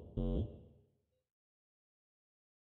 Mm-hmm.